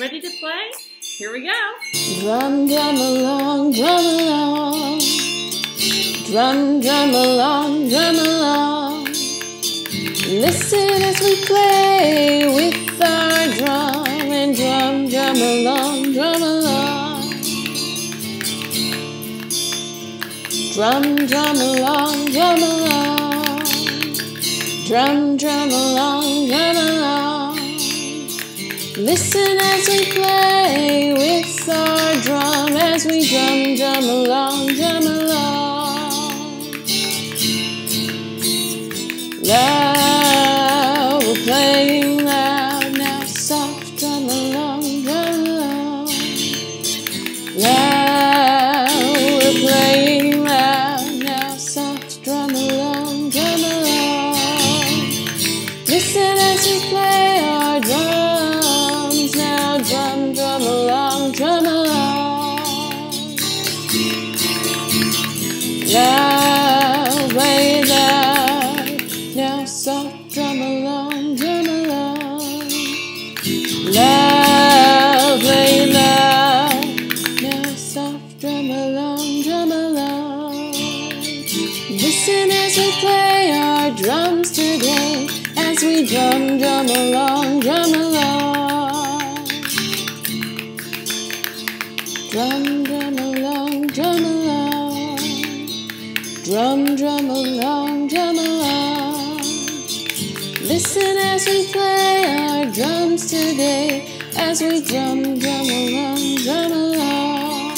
Ready to play? Here we go. Drum, drum along, drum along. Drum, drum along, drum along. Listen as we play with our drum and drum, drum along, drum along. Drum, drum along, drum along. Drum, drum along, Listen as we play with our drum, as we drum, drum along, drum along. Loud, we're playing loud now, soft drum along, drum along. Loud, we're playing loud now, soft drum along, drum along. Listen as we play Loud, play loud, now soft drum along, drum along. Loud, play loud, now soft drum along, drum along. Listen as we play our drums today, as we drum, drum along, drum along. Drum, drum along, Drum, drum along, drum along. Listen as we play our drums today, as we drum, drum along, drum along.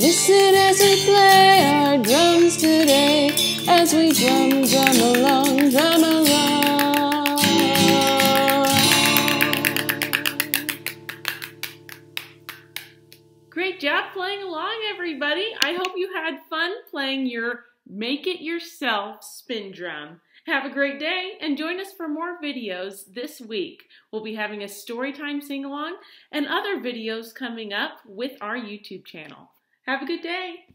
Listen as we play our drums today, as we drum, drum along, drum along. Job playing along, everybody. I hope you had fun playing your Make It Yourself spin drum. Have a great day and join us for more videos this week. We'll be having a storytime sing along and other videos coming up with our YouTube channel. Have a good day.